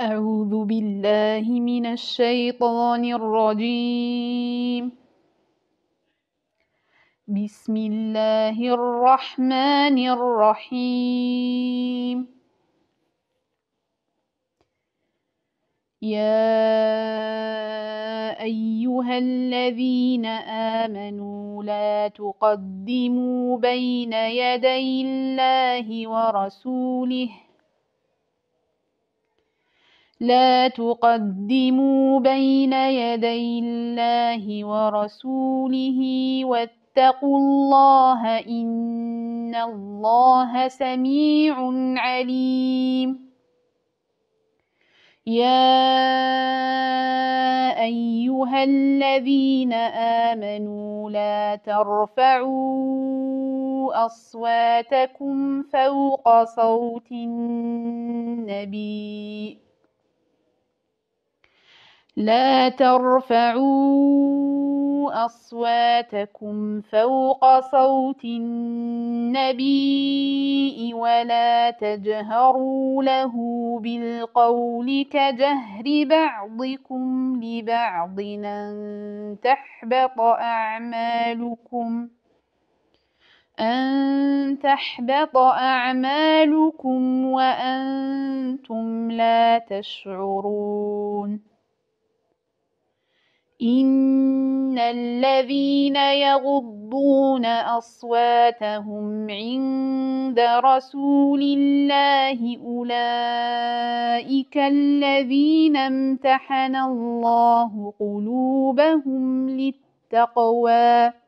أعوذ بالله من الشيطان الرجيم. بسم الله الرحمن الرحيم. يا أيها الذين آمنوا لا تقدموا بين يدي الله ورسوله لا تقدموا بين يدي الله ورسوله واتقوا الله إن الله سميع عليم. يا أيها الذين آمنوا لا ترفعوا أصواتكم فوق صوت النبي. لا ترفعوا أصواتكم فوق صوت النبي ولا تجهروا له بالقول كجهر بعضكم لبعض أن تحبط أعمالكم أن تحبط أعمالكم وأنتم لا تشعرون إن الذين يغضون أصواتهم عند رسول الله أولئك الذين امتحن الله قلوبهم للتقوى